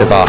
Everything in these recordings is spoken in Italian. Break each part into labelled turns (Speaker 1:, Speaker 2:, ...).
Speaker 1: 对吧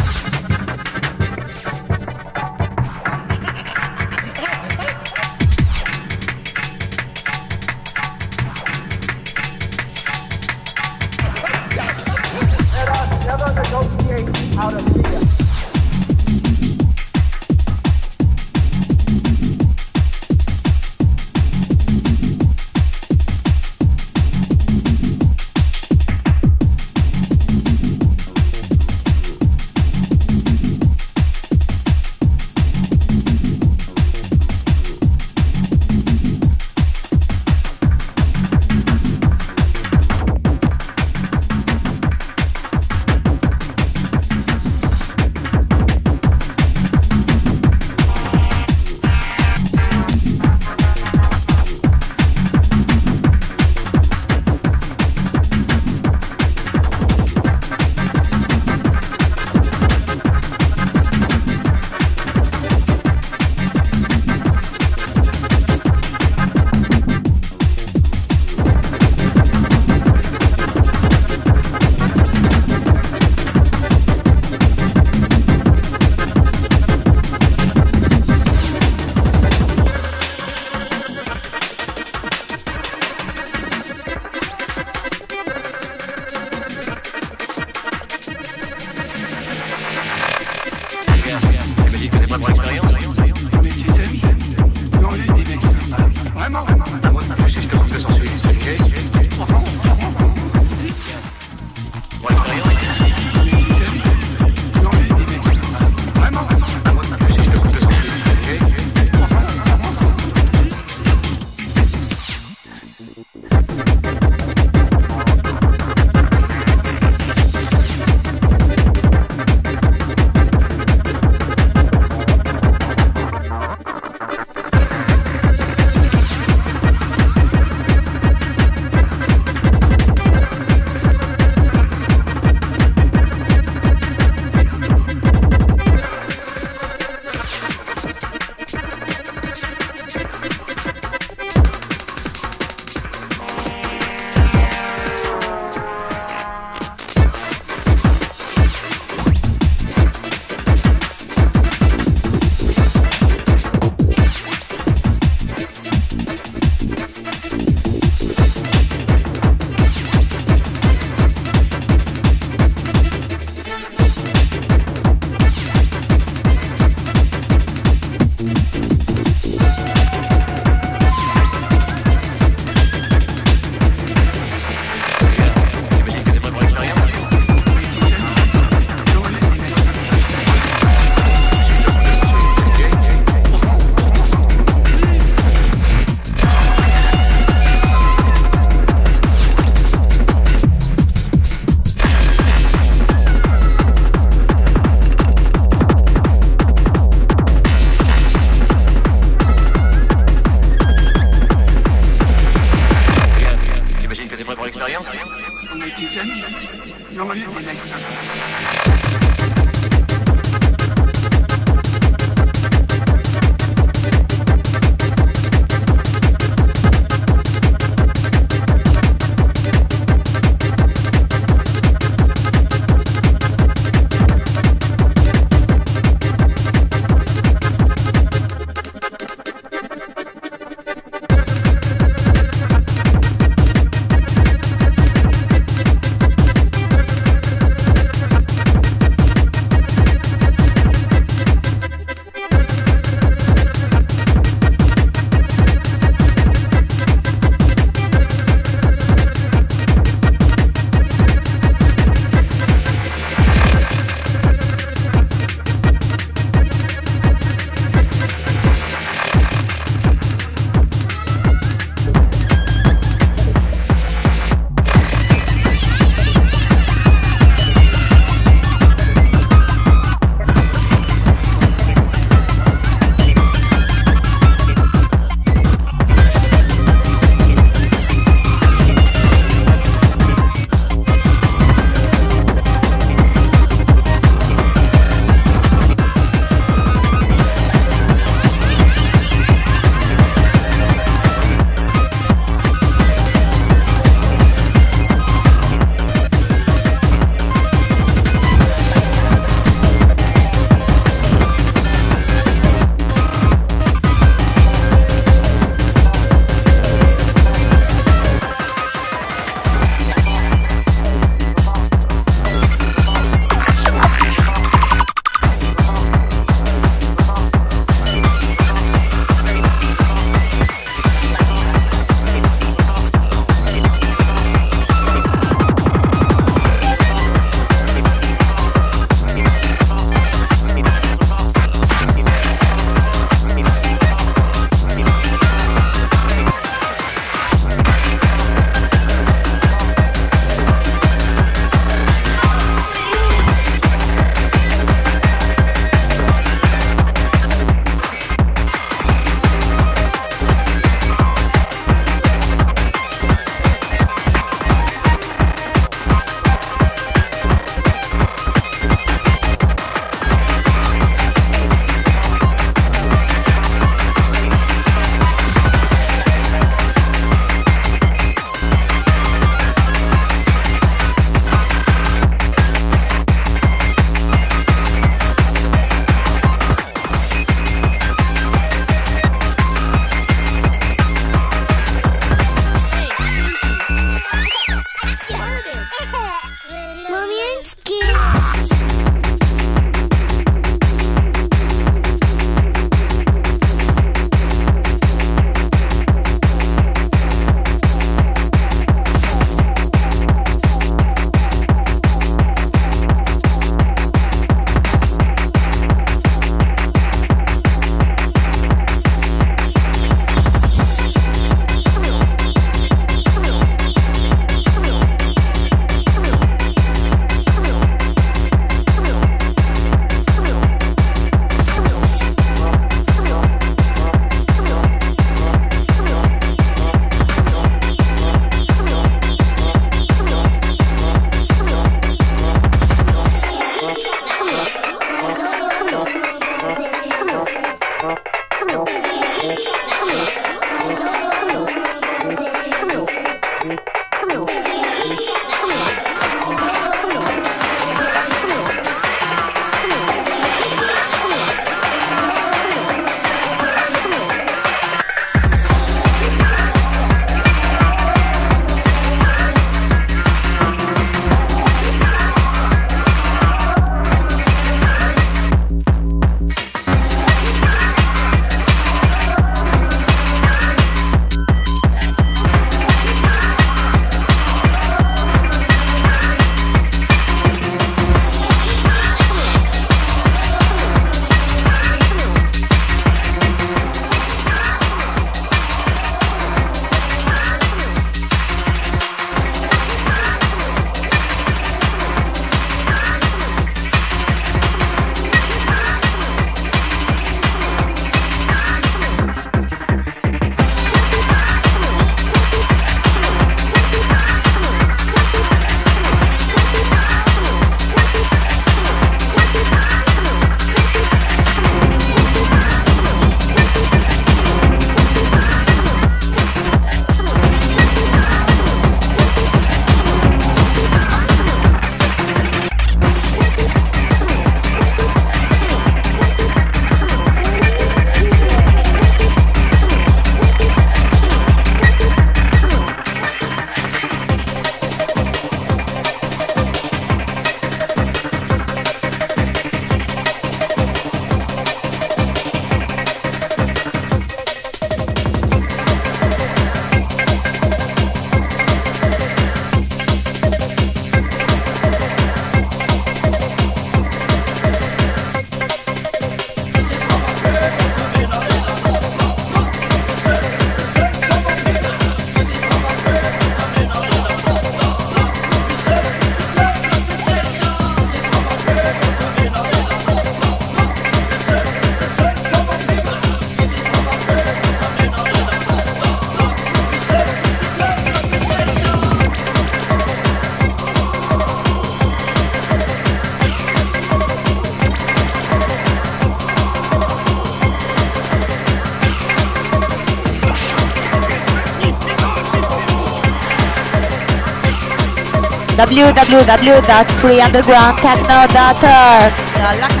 Speaker 2: www.freeundergroundtechno.org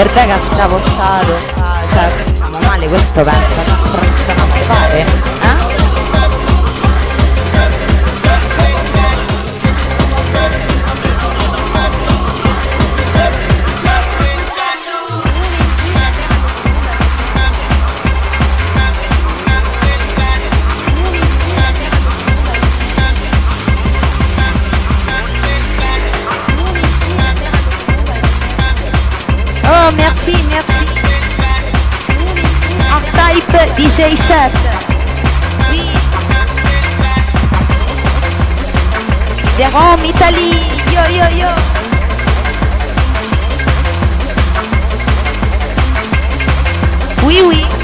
Speaker 2: Ortega sta portato. Ah, cioè, facciamo male questo pensa. DJ set. Oui. Roms, Italie. Yo, yo, yo. Oui, oui.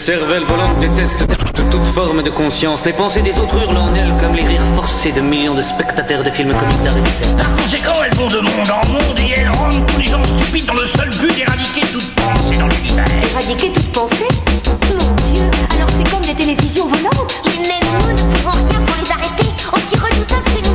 Speaker 3: Cervelles volantes détestent toute forme de conscience. Les pensées des autres hurlent en elles comme les rires forcés de millions de spectateurs de films comiques d'art et.
Speaker 4: Par conséquent, elles vont de monde en monde et elles rendent tous les gens stupides dans le seul but d'éradiquer toute pensée dans l'univers.
Speaker 5: Éradiquer toute pensée Mon Dieu, alors c'est comme les télévisions volantes
Speaker 6: Mais même nous ne pouvons rien pour les arrêter, aussi redoutables que nous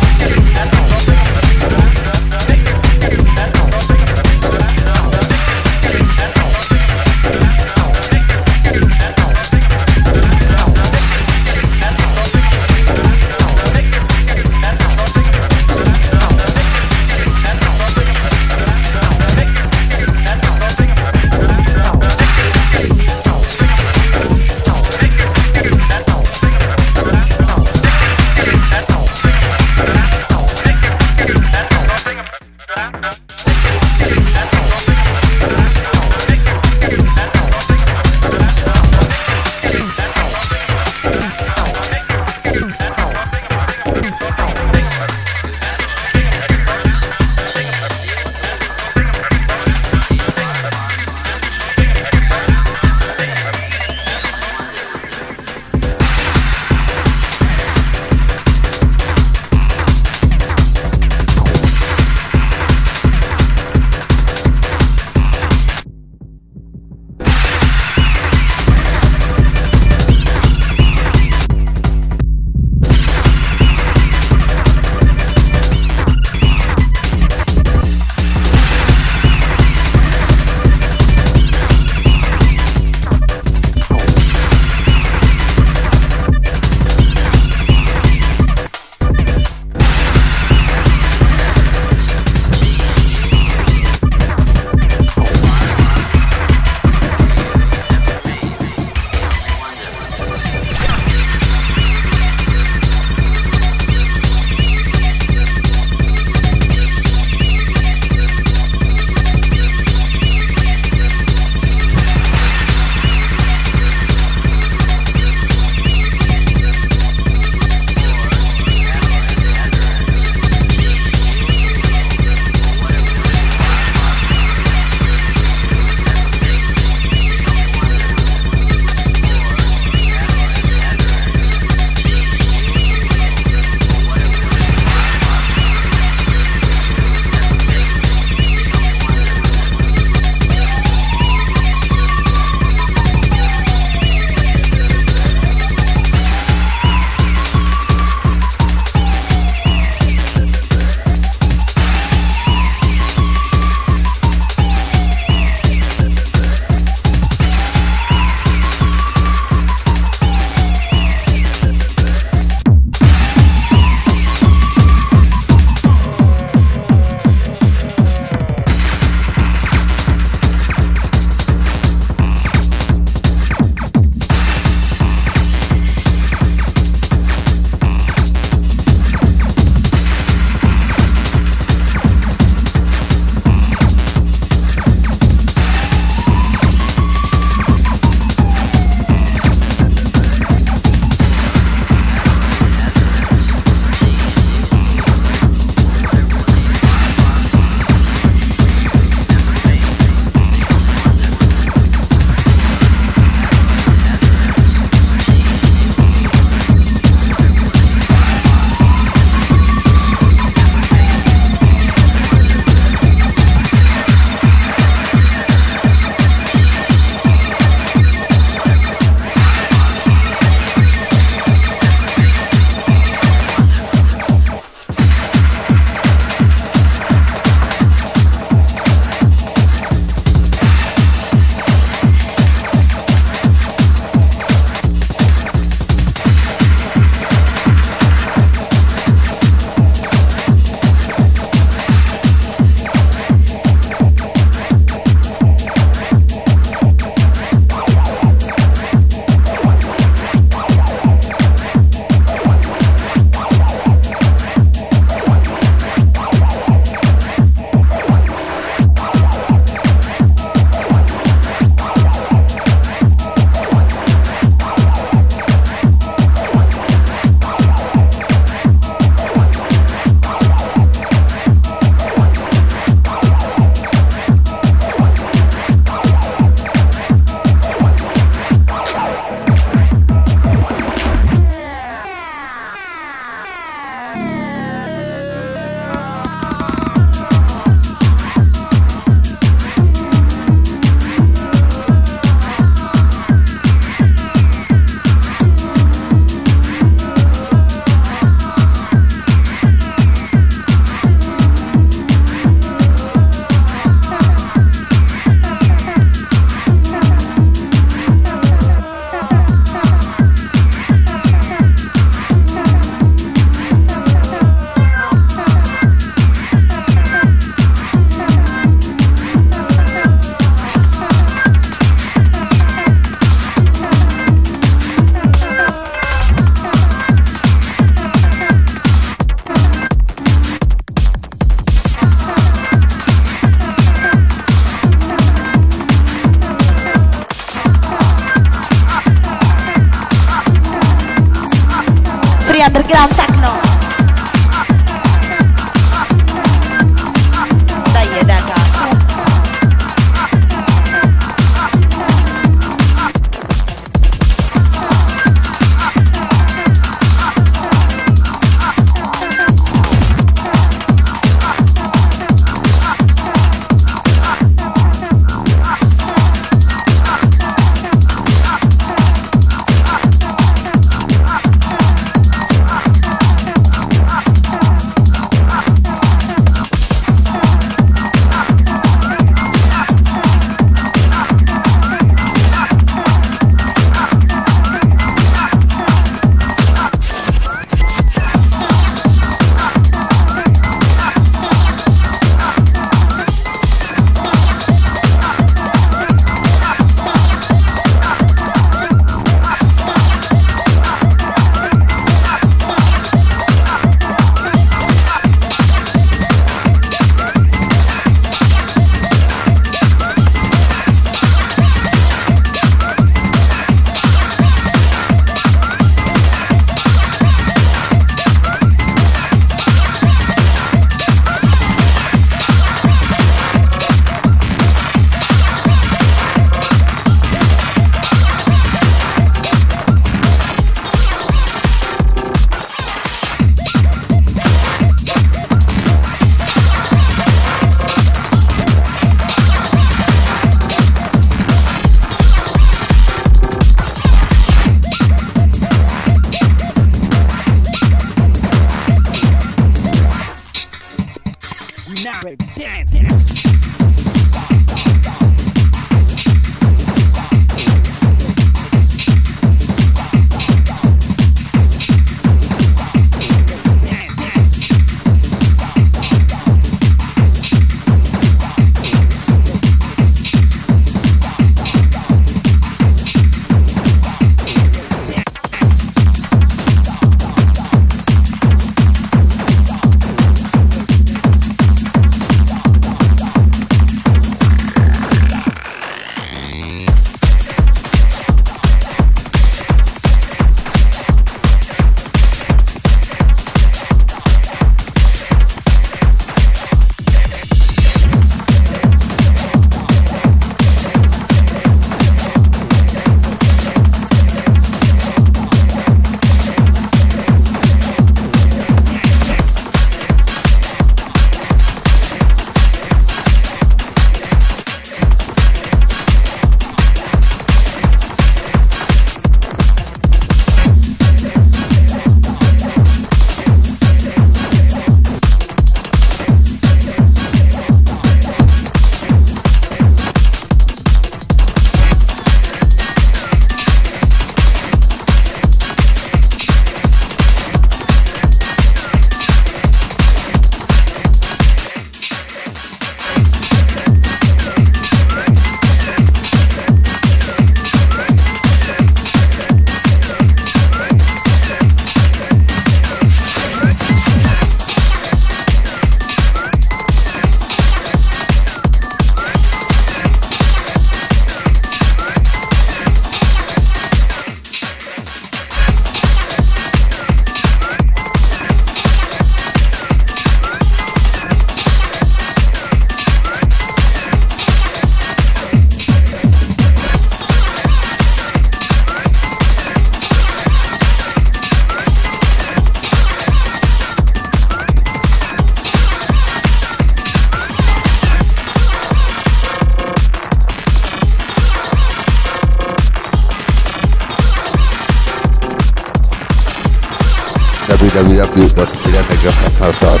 Speaker 1: www.piranhagraphic.com.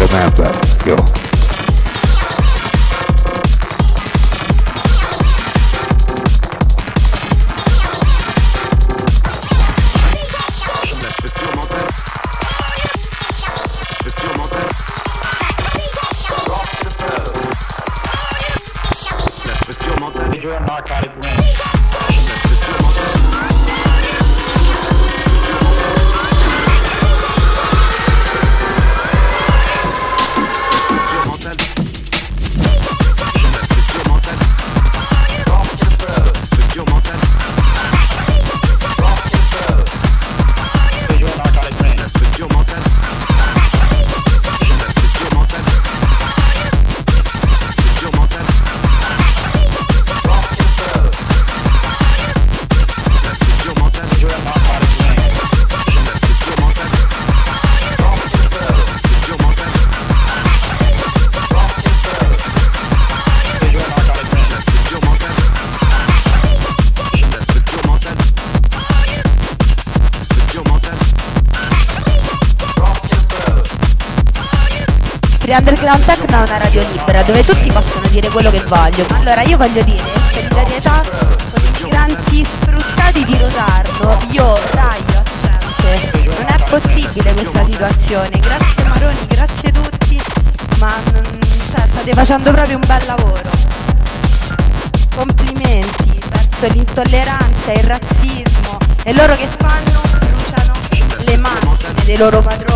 Speaker 1: Remember, yo.
Speaker 2: Voglio dire solidarietà con i migranti sfruttati di Rosarno. Io, Raio, accente. Non è possibile questa situazione. Grazie Maroni, grazie tutti, ma cioè, state facendo proprio un bel lavoro. Complimenti verso l'intolleranza il razzismo e loro che fanno bruciano le macchine dei loro padroni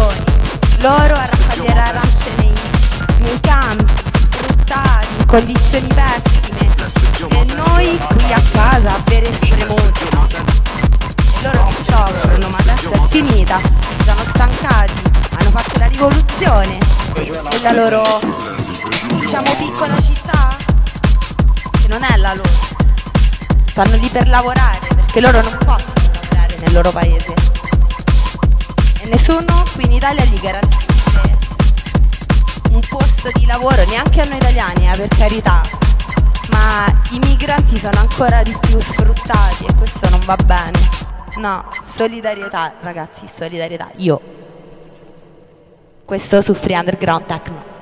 Speaker 2: nella loro diciamo piccola città che non è la loro. Stanno lì per lavorare, perché loro non possono lavorare nel loro paese. E nessuno qui in Italia gli garantisce un posto di lavoro, neanche a noi italiani, eh, per carità. Ma i migranti sono ancora di più sfruttati e questo non va bene. No, solidarietà, ragazzi, solidarietà. Io. Questo su Free Underground Techno.